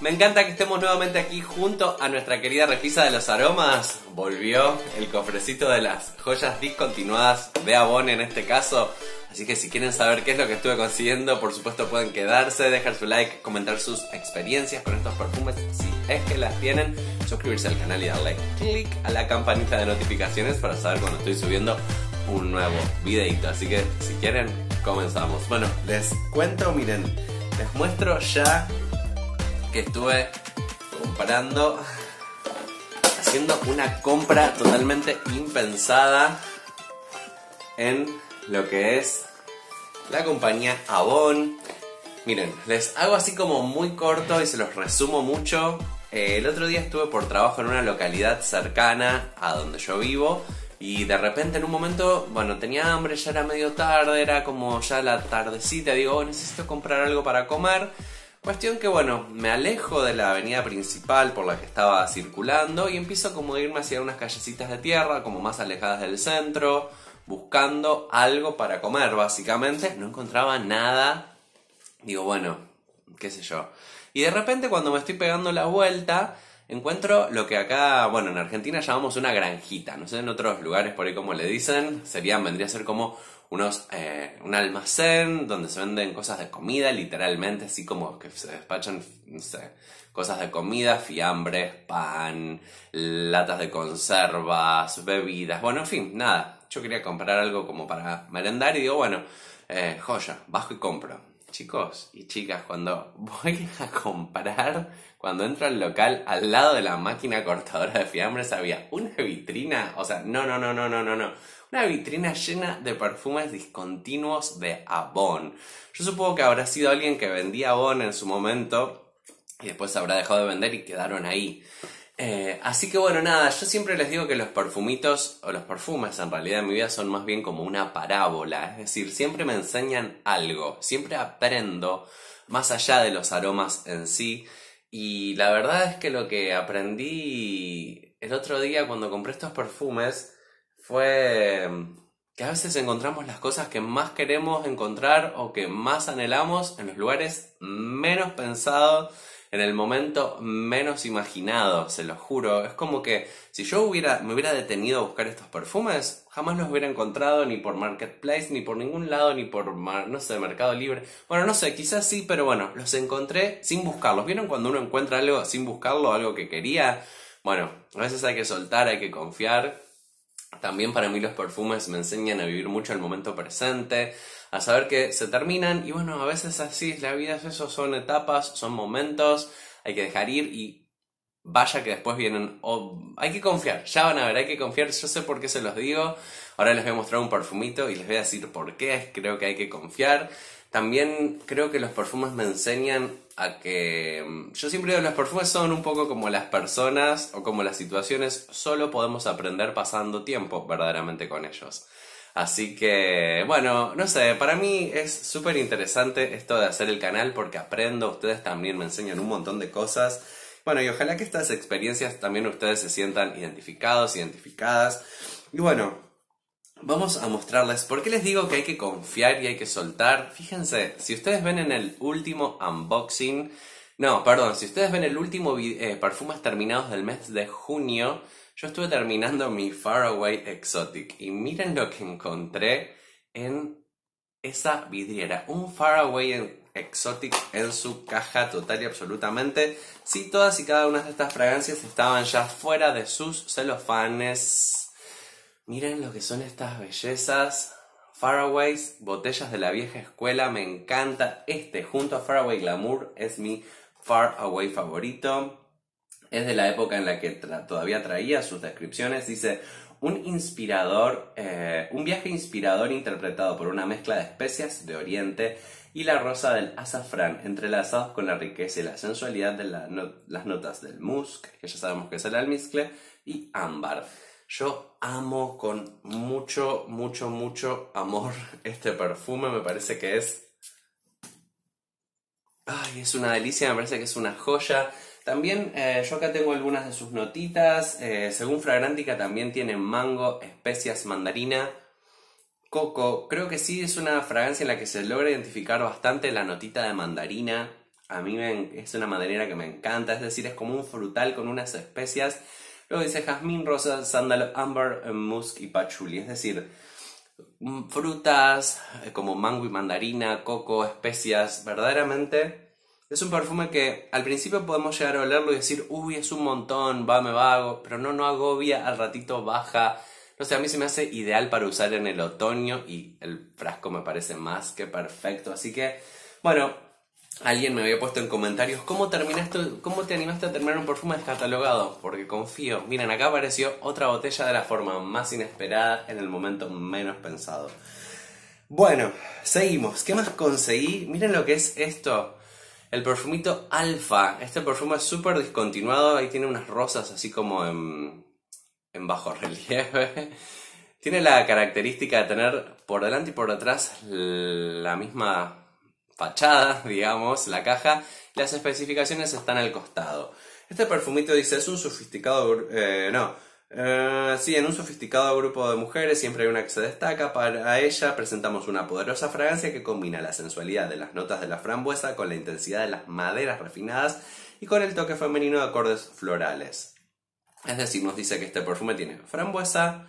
Me encanta que estemos nuevamente aquí junto a nuestra querida repisa de los aromas. Volvió el cofrecito de las joyas discontinuadas de Avon en este caso. Así que si quieren saber qué es lo que estuve consiguiendo, por supuesto pueden quedarse, dejar su like, comentar sus experiencias con estos perfumes si es que las tienen, suscribirse al canal y darle click a la campanita de notificaciones para saber cuando estoy subiendo un nuevo videito. Así que si quieren, comenzamos. Bueno, les cuento, miren, les muestro ya estuve comprando, haciendo una compra totalmente impensada en lo que es la compañía Avon. Miren, les hago así como muy corto y se los resumo mucho. Eh, el otro día estuve por trabajo en una localidad cercana a donde yo vivo y de repente en un momento, bueno, tenía hambre, ya era medio tarde, era como ya la tardecita, digo, oh, necesito comprar algo para comer. Cuestión que bueno, me alejo de la avenida principal por la que estaba circulando y empiezo como a irme hacia unas callecitas de tierra, como más alejadas del centro, buscando algo para comer básicamente. No encontraba nada. Digo, bueno, qué sé yo. Y de repente cuando me estoy pegando la vuelta, encuentro lo que acá, bueno, en Argentina llamamos una granjita. No sé en otros lugares por ahí como le dicen. Sería, vendría a ser como unos, eh, un almacén donde se venden cosas de comida, literalmente, así como que se despachan, no sé, cosas de comida, fiambres, pan, latas de conservas, bebidas, bueno, en fin, nada. Yo quería comprar algo como para merendar y digo, bueno, eh, joya, bajo y compro. Chicos y chicas, cuando voy a comprar, cuando entro al local, al lado de la máquina cortadora de fiambres había una vitrina, o sea, no, no, no, no, no, no, no una vitrina llena de perfumes discontinuos de Avon. Yo supongo que habrá sido alguien que vendía Avon en su momento y después habrá dejado de vender y quedaron ahí. Eh, así que bueno, nada, yo siempre les digo que los perfumitos, o los perfumes en realidad en mi vida son más bien como una parábola, es decir, siempre me enseñan algo, siempre aprendo más allá de los aromas en sí. Y la verdad es que lo que aprendí el otro día cuando compré estos perfumes fue que a veces encontramos las cosas que más queremos encontrar o que más anhelamos en los lugares menos pensados, en el momento menos imaginado, se lo juro. Es como que si yo hubiera, me hubiera detenido a buscar estos perfumes, jamás los hubiera encontrado ni por Marketplace, ni por ningún lado, ni por, no sé, Mercado Libre. Bueno, no sé, quizás sí, pero bueno, los encontré sin buscarlos. ¿Vieron cuando uno encuentra algo sin buscarlo, algo que quería? Bueno, a veces hay que soltar, hay que confiar también para mí los perfumes me enseñan a vivir mucho el momento presente, a saber que se terminan y bueno, a veces así es la vida, eso son etapas, son momentos, hay que dejar ir y vaya que después vienen, hay que confiar, ya van a ver, hay que confiar, yo sé por qué se los digo, ahora les voy a mostrar un perfumito y les voy a decir por qué creo que hay que confiar. También creo que los perfumes me enseñan a que yo siempre digo los perfumes son un poco como las personas o como las situaciones, solo podemos aprender pasando tiempo verdaderamente con ellos. Así que, bueno, no sé, para mí es súper interesante esto de hacer el canal porque aprendo, ustedes también me enseñan un montón de cosas. Bueno, y ojalá que estas experiencias también ustedes se sientan identificados, identificadas. Y bueno, Vamos a mostrarles por qué les digo que hay que confiar y hay que soltar. Fíjense, si ustedes ven en el último unboxing, no, perdón, si ustedes ven el último eh, perfumes terminados del mes de junio, yo estuve terminando mi Faraway Exotic y miren lo que encontré en esa vidriera. Un Faraway Exotic en su caja total y absolutamente. Sí, todas y cada una de estas fragancias estaban ya fuera de sus celofanes Miren lo que son estas bellezas. Faraways, botellas de la vieja escuela, me encanta. Este junto a Faraway Glamour es mi Faraway favorito. Es de la época en la que todavía traía sus descripciones. Dice, un inspirador, eh, un viaje inspirador interpretado por una mezcla de especias de Oriente y la rosa del azafrán, entrelazados con la riqueza y la sensualidad de las notas del musk, que ya sabemos que es el almizcle, y ámbar. Yo amo con mucho, mucho, mucho amor este perfume. Me parece que es... Ay, es una delicia, me parece que es una joya. También eh, yo acá tengo algunas de sus notitas. Eh, según Fragrantica también tiene mango, especias, mandarina, coco. Creo que sí es una fragancia en la que se logra identificar bastante la notita de mandarina. A mí es una maderera que me encanta, es decir, es como un frutal con unas especias. Luego dice jazmín, rosa, sándalo, ámbar, musk y pachuli. Es decir, mm, frutas eh, como mango y mandarina, coco, especias. Verdaderamente es un perfume que al principio podemos llegar a olerlo y decir, uy, es un montón, va, me va, pero no, no agobia, al ratito baja. No sé, a mí se me hace ideal para usar en el otoño y el frasco me parece más que perfecto. Así que, bueno, Alguien me había puesto en comentarios, ¿cómo, terminaste, ¿cómo te animaste a terminar un perfume descatalogado? Porque confío. Miren, acá apareció otra botella de la forma más inesperada en el momento menos pensado. Bueno, seguimos. ¿Qué más conseguí? Miren lo que es esto. El perfumito Alfa. Este perfume es súper discontinuado. Ahí tiene unas rosas así como en, en bajo relieve. tiene la característica de tener por delante y por detrás la misma fachada, digamos, la caja, las especificaciones están al costado. Este perfumito dice, es un sofisticado, eh, no, eh, sí, en un sofisticado grupo de mujeres siempre hay una que se destaca. Para ella presentamos una poderosa fragancia que combina la sensualidad de las notas de la frambuesa con la intensidad de las maderas refinadas y con el toque femenino de acordes florales. Es decir, nos dice que este perfume tiene frambuesa,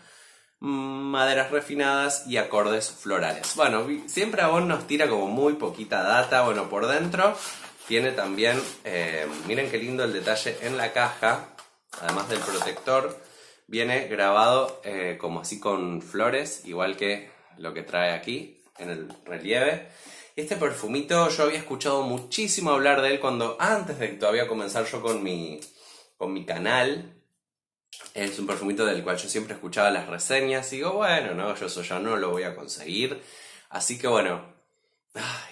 maderas refinadas y acordes florales. Bueno, siempre Avon nos tira como muy poquita data. Bueno, por dentro tiene también, eh, miren qué lindo el detalle en la caja, además del protector, viene grabado eh, como así con flores, igual que lo que trae aquí en el relieve. Este perfumito yo había escuchado muchísimo hablar de él cuando antes de todavía comenzar yo con mi, con mi canal, es un perfumito del cual yo siempre escuchaba las reseñas y digo, bueno, no, yo eso ya no lo voy a conseguir. Así que bueno,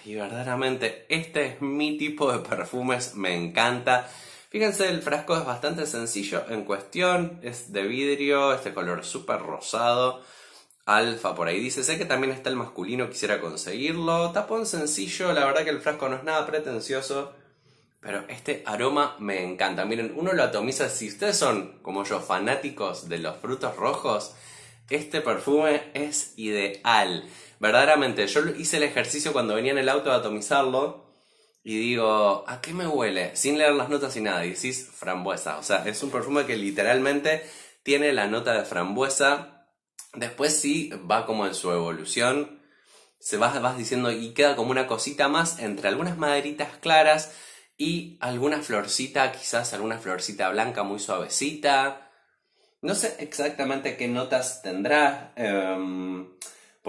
y verdaderamente este es mi tipo de perfumes, me encanta. Fíjense, el frasco es bastante sencillo en cuestión, es de vidrio, este color súper rosado, alfa por ahí dice, sé que también está el masculino, quisiera conseguirlo, tapón sencillo, la verdad que el frasco no es nada pretencioso, pero este aroma me encanta. Miren, uno lo atomiza. Si ustedes son, como yo, fanáticos de los frutos rojos, este perfume es ideal. Verdaderamente, yo hice el ejercicio cuando venía en el auto a atomizarlo. Y digo, ¿a qué me huele? Sin leer las notas y nada. Y decís frambuesa. O sea, es un perfume que literalmente tiene la nota de frambuesa. Después sí va como en su evolución. Se vas, vas diciendo y queda como una cosita más entre algunas maderitas claras y alguna florcita, quizás alguna florcita blanca muy suavecita. No sé exactamente qué notas tendrá, em,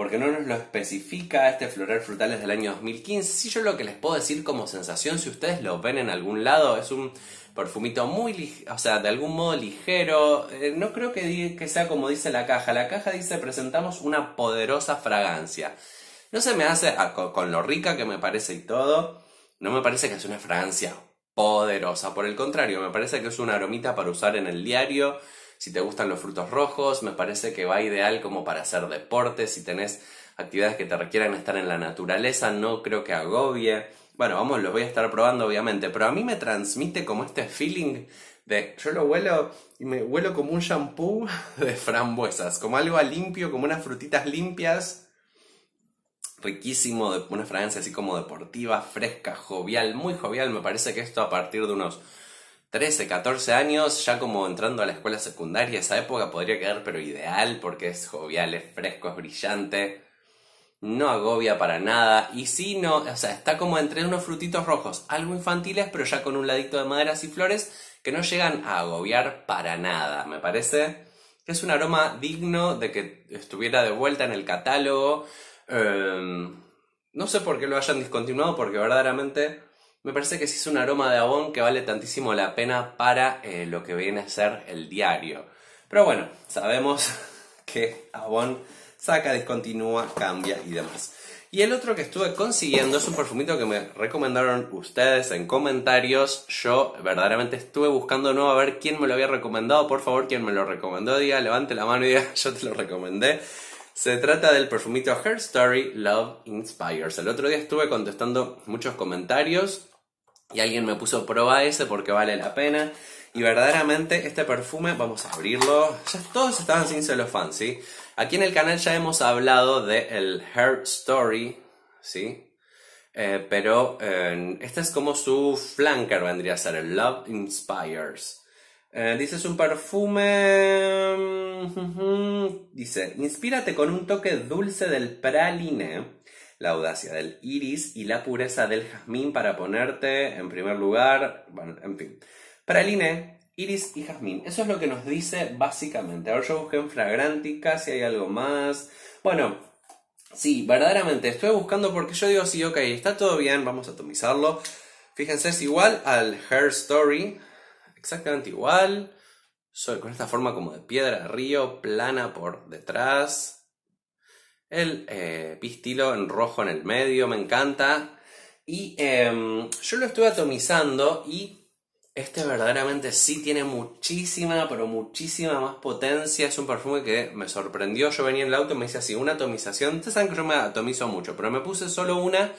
porque no nos lo especifica. Este floral frutal es del año 2015. Si yo lo que les puedo decir como sensación, si ustedes lo ven en algún lado, es un perfumito muy, o sea, de algún modo ligero. Eh, no creo que, que sea como dice la caja. La caja dice presentamos una poderosa fragancia. No se me hace, ah, con lo rica que me parece y todo, no me parece que es una fragancia poderosa, por el contrario, me parece que es una aromita para usar en el diario. Si te gustan los frutos rojos, me parece que va ideal como para hacer deporte, si tenés actividades que te requieran estar en la naturaleza, no creo que agobie. Bueno, vamos, lo voy a estar probando obviamente, pero a mí me transmite como este feeling de yo lo huelo y me huelo como un shampoo de frambuesas, como algo limpio, como unas frutitas limpias riquísimo, de una fragancia así como deportiva, fresca, jovial, muy jovial. Me parece que esto a partir de unos 13, 14 años, ya como entrando a la escuela secundaria, esa época podría quedar pero ideal porque es jovial, es fresco, es brillante, no agobia para nada. Y si no, o sea, está como entre unos frutitos rojos, algo infantiles pero ya con un ladito de maderas y flores que no llegan a agobiar para nada. Me parece que es un aroma digno de que estuviera de vuelta en el catálogo. Em, no sé por qué lo hayan discontinuado, porque verdaderamente me parece que sí es un aroma de Avon que vale tantísimo la pena para eh, lo que viene a ser el diario. Pero bueno, sabemos que Avon saca, discontinúa, cambia y demás. Y el otro que estuve consiguiendo es un perfumito que me recomendaron ustedes en comentarios. Yo verdaderamente estuve buscando no a ver quién me lo había recomendado. Por favor, quien me lo recomendó, diga, levante la mano y diga, yo te lo recomendé. Se trata del perfumito Her Story Love Inspires. El otro día estuve contestando muchos comentarios y alguien me puso prueba ese porque vale la pena. Y verdaderamente este perfume, vamos a abrirlo. Ya todos estaban sin celofán, ¿sí? Aquí en el canal ya hemos hablado del el Her Story, ¿sí? Eh, pero eh, este es como su flanker, vendría a ser el Love Inspires. Eh, dice es un perfume. mm, Dice: Inspírate con un toque dulce del praline, la audacia del iris y la pureza del jazmín para ponerte en primer lugar. Bueno, en fin. Praline, iris y jazmín. Eso es lo que nos dice básicamente. Ahora yo busqué en Fragrantica si hay algo más. Bueno, sí, verdaderamente estoy buscando porque yo digo: sí, ok, está todo bien, vamos a atomizarlo. Fíjense, es igual al Hair Story exactamente igual. Soy con esta forma como de piedra de río, plana por detrás. El eh, pistilo en rojo en el medio, me encanta. Y em, yo lo estuve atomizando y este verdaderamente sí tiene muchísima, pero muchísima más potencia. Es un perfume que me sorprendió. Yo venía en el auto y me dice así, una atomización. Ustedes saben que yo me atomizo mucho, pero me puse solo una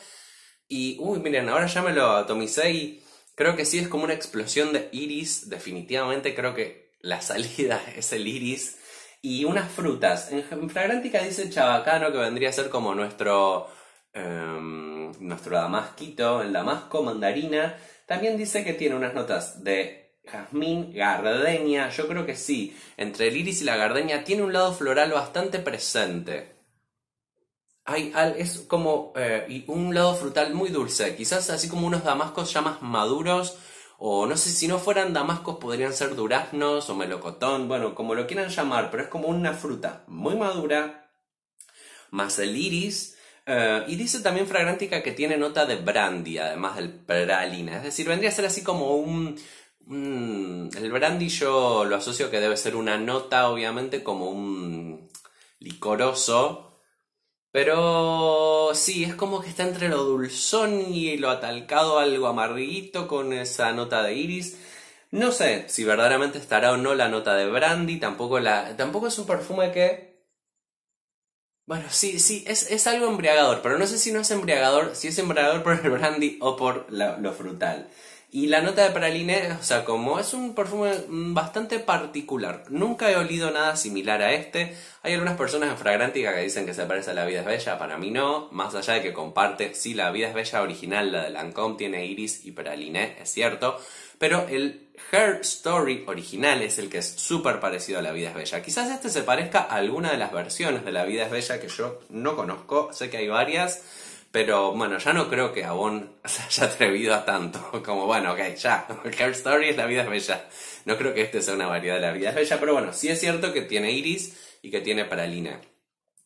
y, uy, miren, ahora ya me lo atomicé y Creo que sí es como una explosión de iris. Definitivamente creo que la salida es el iris. Y unas frutas. En Fragrantica dice chabacano que vendría a ser como nuestro, em, nuestro damasquito, el damasco mandarina. También dice que tiene unas notas de jazmín, gardenia. Yo creo que sí. Entre el iris y la gardenia tiene un lado floral bastante presente hay, es como eh, un lado frutal muy dulce, quizás así como unos damascos ya más maduros, o no sé si no fueran damascos podrían ser duraznos o melocotón, bueno, como lo quieran llamar, pero es como una fruta muy madura, más el iris, eh, y dice también Fragrantica que tiene nota de brandy, además del pralina, es decir, vendría a ser así como un... el brandy yo lo asocio que debe ser una nota, obviamente, como un licoroso, pero sí, es como que está entre lo dulzón y lo atalcado algo amarguito con esa nota de iris. No sé si verdaderamente estará o no la nota de brandy, tampoco la tampoco es un perfume que bueno, sí, sí, es, es algo embriagador, pero no sé si no es embriagador, si es embriagador por el brandy o por lo frutal. Y la nota de praline, o sea, como es un perfume bastante particular. Nunca he olido nada similar a este. Hay algunas personas en Fragrantica que dicen que se parece a La Vida es Bella. Para mí no. Más allá de que comparte, sí, La Vida es Bella original, la de Lancôme, tiene iris y praline, es cierto. Pero el Hair Story original es el que es súper parecido a La Vida es Bella. Quizás este se parezca a alguna de las versiones de La Vida es Bella que yo no conozco. Sé que hay varias. Pero bueno, ya no creo que Avon se haya atrevido a tanto. Como bueno, ok, ya. Hair Story es la vida es bella. No creo que este sea una variedad de la vida es bella, pero bueno, sí es cierto que tiene iris y que tiene paralina.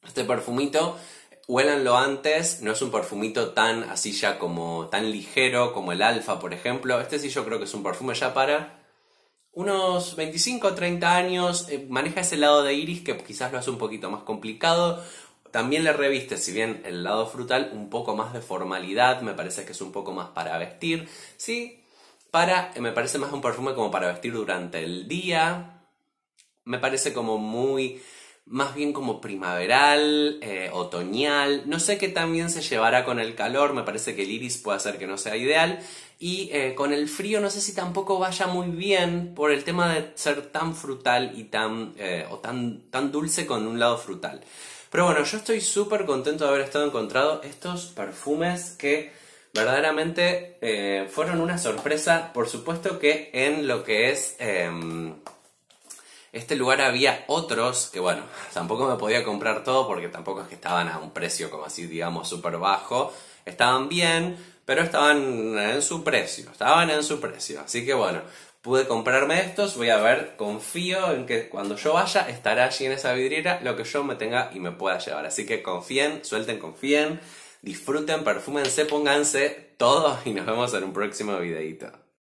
Este perfumito, huélanlo antes, no es un perfumito tan así ya como tan ligero como el alfa, por ejemplo. Este sí yo creo que es un perfume ya para unos 25 o 30 años. Eh, maneja ese lado de iris que quizás lo hace un poquito más complicado también le reviste, si bien el lado frutal, un poco más de formalidad, me parece que es un poco más para vestir, sí, para, me parece más un perfume como para vestir durante el día, me parece como muy, más bien como primaveral, eh, otoñal, no sé qué también se llevará con el calor, me parece que el iris puede hacer que no sea ideal, y eh, con el frío no sé si tampoco vaya muy bien por el tema de ser tan frutal y tan, eh, o tan, tan dulce con un lado frutal. Pero bueno, yo estoy súper contento de haber estado encontrado estos perfumes que verdaderamente eh, fueron una sorpresa. Por supuesto que en lo que es em, este lugar había otros que bueno, tampoco me podía comprar todo porque tampoco es que estaban a un precio como así, digamos, súper bajo. Estaban bien, pero estaban en su precio, estaban en su precio. Así que bueno, pude comprarme estos, voy a ver, confío en que cuando yo vaya estará allí en esa vidriera lo que yo me tenga y me pueda llevar. Así que confíen, suelten, confíen, disfruten, perfúmense, pónganse todo y nos vemos en un próximo videito.